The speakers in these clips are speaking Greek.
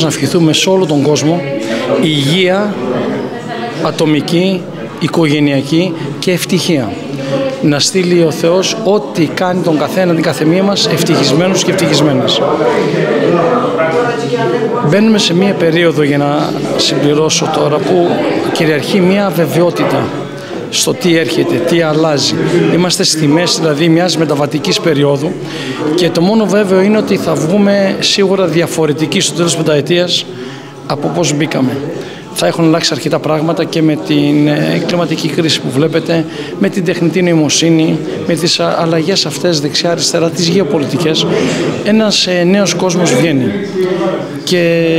Να ευχηθούμε σε όλο τον κόσμο υγεία ατομική, οικογενειακή και ευτυχία. Να στείλει ο Θεός ό,τι κάνει τον καθένα, την καθεμία μας ευτυχισμένους και ευτυχισμένες. Μπαίνουμε σε μία περίοδο για να συμπληρώσω τώρα που κυριαρχεί μία βεβαιότητα στο τι έρχεται, τι αλλάζει. Είμαστε στη μέση δηλαδή μιας μεταβατικής περίοδου και το μόνο βέβαιο είναι ότι θα βγούμε σίγουρα διαφορετικοί στο τέλος πενταετίας από πώς μπήκαμε θα έχουν αλλάξει αρκετά πράγματα και με την ε, κλιματική κρίση που βλέπετε, με την τεχνητή νοημοσύνη, με τις αλλαγές αυτές δεξιά-αριστερά, τις γεωπολιτικές. Ένας ε, νέος κόσμος βγαίνει και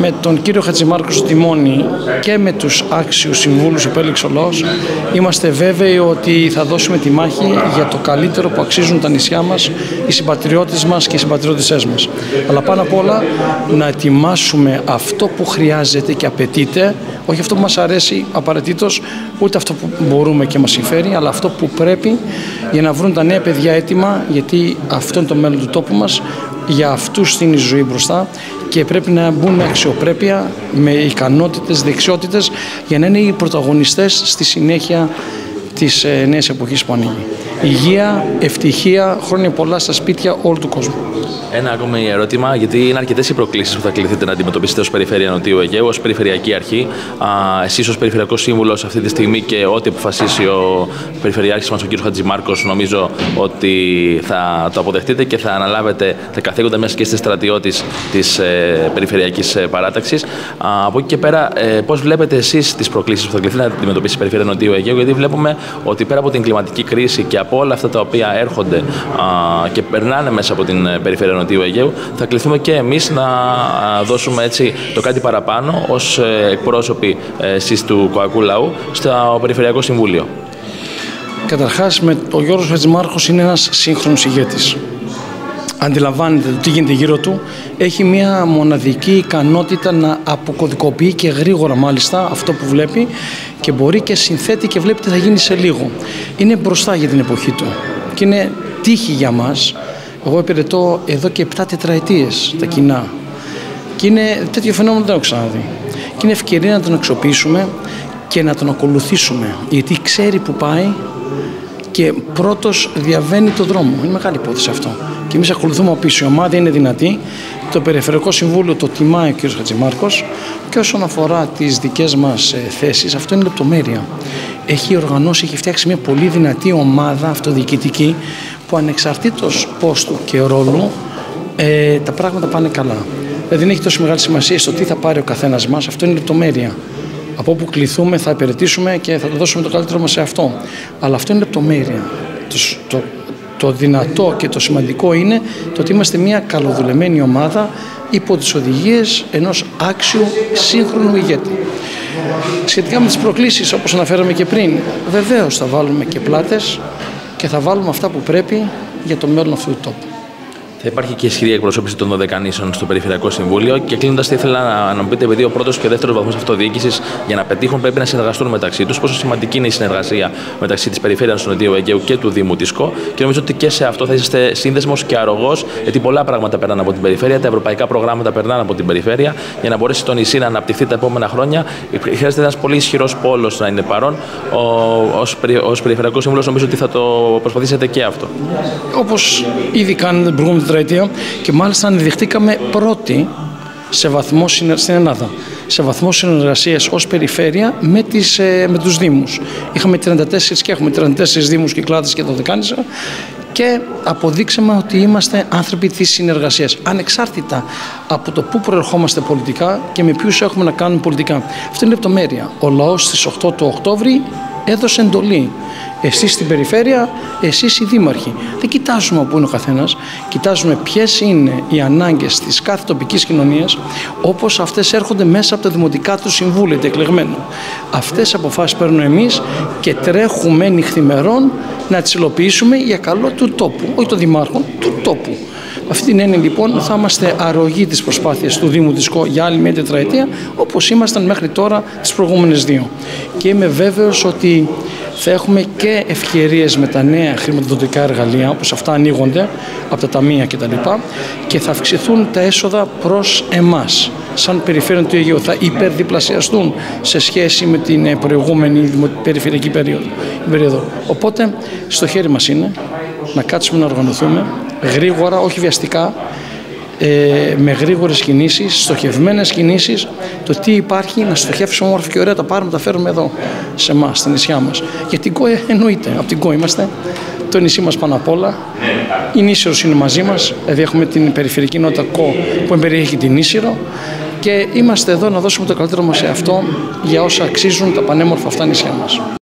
με τον κύριο Χατζημάρκο στο τιμόνι και με τους άξιους συμβούλους που έλεξε ο λαός, είμαστε βέβαιοι ότι θα δώσουμε τη μάχη για το καλύτερο που αξίζουν τα νησιά μας, οι συμπατριώτες μας και οι συμπατριώτησές μας. Αλλά πάνω απ' όλα να ετοιμάσουμε αυτό που χρειάζεται και απαιτείται απαιτείται, όχι αυτό που μας αρέσει απαραίτητος, ούτε αυτό που μπορούμε και μας συμφέρει, αλλά αυτό που πρέπει για να βρουν τα νέα παιδιά έτοιμα, γιατί αυτό είναι το μέλλον του τόπου μας, για αυτούς είναι η ζωή μπροστά και πρέπει να μπουν με αξιοπρέπεια, με ικανότητες, δεξιότητες, για να είναι οι πρωταγωνιστές στη συνέχεια της ε, νέας εποχής που ανοίγει. Υγεία, ευτυχία, χρόνια πολλά στα σπίτια όλου του κόσμου. Ένα ακόμη ερώτημα, γιατί είναι αρκετές οι προκλήσεις που θα κληθείτε να αντιμετωπίσετε ως Περιφέρεια Νοτιού Αιγαίου, ως Περιφερειακή Αρχή. Εσείς ως Περιφερειακός Σύμβουλος αυτή τη στιγμή και ό,τι αποφασίσει ο Περιφερειάρχης μας, ο κ. Χατζημάρκος, νομίζω ότι θα το αποδεχτείτε και θα αναλάβετε τα καθήκοντα μέσα και είστε στρατιώτης της ε, Περιφερειακής ε, Παράταξης. Από εκεί και πέρα, ε, πώς βλέπετε εσείς τις προκλήσεις που θα κληθείτε να αντιμετωπίσει η Περιφέρεια Νοτιού Αιγαίου, γιατί βλέπουμε ότι πέρα από την κλιματική κρίση και από όλα αυτά τα οποία έρχονται και περνάνε μέσα από την Περιφέρεια Νοτιού Αιγαίου, θα κληθούμε και εμείς να δώσουμε έτσι το κάτι παραπάνω ως ε, εκπρόσωποι ε, εσείς του Κοακού Λαού στο Περιφερειακό Συμβούλιο. Καταρχάς, ο Γιώργος Χατζημάρχος είναι ένας σύγχρονος ηγέτης. Αντιλαμβάνεται το τι γίνεται γύρω του. Έχει μια μοναδική ικανότητα να αποκωδικοποιεί και γρήγορα μάλιστα αυτό που βλέπει και μπορεί και συνθέτει και βλέπει τι θα γίνει σε λίγο. Είναι μπροστά για την εποχή του και είναι τύχη για μας εγώ υπηρετώ εδώ και 7 τετραετίες τα κοινά. Και είναι τέτοιο φαινόμενο δεν έχω ξαναδεί. Και είναι ευκαιρία να τον αξιοποιήσουμε και να τον ακολουθήσουμε. Γιατί ξέρει που πάει και πρώτος διαβαίνει το δρόμο. Είναι μεγάλη υπόθεση αυτό. Και εμείς ακολουθούμε από πίσω. Η ομάδα είναι δυνατή. Το Περιφερειακό Συμβούλιο το τιμάει ο κ. Χατζημάρκος. Και όσον αφορά τις δικές μας ε, θέσεις, αυτό είναι λεπτομέρεια. Έχει οργανώσει, έχει φτιάξει μια πολύ δυνατή ομάδα αυτοδιοικητική που ανεξαρτήτως πόστου και ρόλου ε, τα πράγματα πάνε καλά. Δηλαδή δεν έχει τόσο μεγάλη σημασία στο τι θα πάρει ο καθένας μας, αυτό είναι λεπτομέρεια. Από όπου κληθούμε θα υπηρετήσουμε και θα το δώσουμε το καλύτερο μας σε αυτό. Αλλά αυτό είναι λεπτομέρεια. Το, το, το δυνατό και το σημαντικό είναι το ότι είμαστε μια καλοδουλεμένη ομάδα υπό τις οδηγίες ενός άξιου σύγχρονου ηγέτη. Σχετικά με τις προκλήσεις όπως αναφέραμε και πριν, βεβαίως θα βάλουμε και πλάτες, και θα βάλουμε αυτά που πρέπει για το μέλλον αυτού του τόπου. Θα υπάρχει και ισχυρή εκπροσώπηση των 12 νήσων στο Περιφερειακό Συμβούλιο. Και κλείνοντας, θα ήθελα να μου πείτε, επειδή ο πρώτος και ο δεύτερος βαθμός αυτοδιοίκησης για να πετύχουν πρέπει να συνεργαστούν μεταξύ τους, πόσο σημαντική είναι η συνεργασία μεταξύ της Περιφέρειας του Νοτιού Αιγαίου και του Δήμου Τισκό. Και νομίζω ότι και σε αυτό θα είσαστε σύνδεσμος και αρρωγός, γιατί πολλά πράγματα περνάνε από την Περιφέρεια, τα ευρωπαϊκά προγράμματα περνάνε από την Περιφέρεια. Για να μπορέσει το νησί να αναπτυχθεί τα επόμενα χρόνια, χρειάζεται ένας πολύ ισχυρός πόλος να είναι παρόν. Ω Περιφερειακός Σύμβουλος, νομίζω ότι θα το προσπαθήσετε και αυτό. Όπως ήδη κάνετε την προηγούμενη τετραετία και μάλιστα ανεδειχθήκαμε πρώτοι σε βαθμό στην Ελλάδα σε βαθμό συνεργασίας ως περιφέρεια με, τις, ε, με τους Δήμους. Είχαμε 34 και έχουμε 34 Δήμους και κλάδες και δωδεκάνησα και αποδείξαμε ότι είμαστε άνθρωποι της συνεργασίας ανεξάρτητα από το πού προερχόμαστε πολιτικά και με ποιους έχουμε να κάνουμε πολιτικά. Αυτή είναι λεπτομέρεια. Ο λαός στις 8 του Οκτώβρη έδωσε εντολή εσείς στην περιφέρεια, εσείς οι δήμαρχοι. Δεν κοιτάζουμε πού είναι ο καθένας, κοιτάζουμε ποιες είναι οι ανάγκες της κάθε τοπικής κοινωνίας, όπως αυτές έρχονται μέσα από τα δημοτικά του συμβούλια, εκλεγμένου. Αυτές τις αποφάσεις παίρνουμε εμείς και τρέχουμε νυχθημερών να τις υλοποιήσουμε για καλό του τόπου, όχι των δημάρχων, του τόπου. Με αυτή την έννοια λοιπόν θα είμαστε αρρωγοί της προσπάθειας του Δήμου της ΚΟ για άλλη μια τετραετία όπως ήμασταν μέχρι τώρα τις προηγούμενες δύο. Και είμαι βέβαιος ότι θα έχουμε και ευκαιρίες με τα νέα χρηματοδοτικά εργαλεία όπως αυτά ανοίγονται από τα ταμεία κτλ. Και, και θα αυξηθούν τα έσοδα προς εμάς σαν περιφέρεια του Αιγαίου θα υπερδιπλασιαστούν σε σχέση με την ε, προηγούμενη περιφερειακή περίοδο. Οπότε στο χέρι μας είναι να κάτσουμε να οργανωθούμε γρήγορα, όχι βιαστικά, ε, με γρήγορες κινήσεις, στοχευμένες κινήσεις, το τι υπάρχει να στοχεύσουμε όμορφα και ωραία, τα πάρουμε, τα φέρουμε εδώ σε εμάς, στα νησιά μας. Γιατί την Κω ε, εννοείται, από την Κω ε, είμαστε, το νησί μας πάνω απ' όλα. Η Νίσυρος είναι μαζί μας, δηλαδή έχουμε την περιφερειακή ενότητα Κω που εμπεριέχει την Νίσυρο και είμαστε εδώ να δώσουμε το καλύτερο μας σε αυτό για όσα αξίζουν τα πανέμορφα αυτά νησιά μας.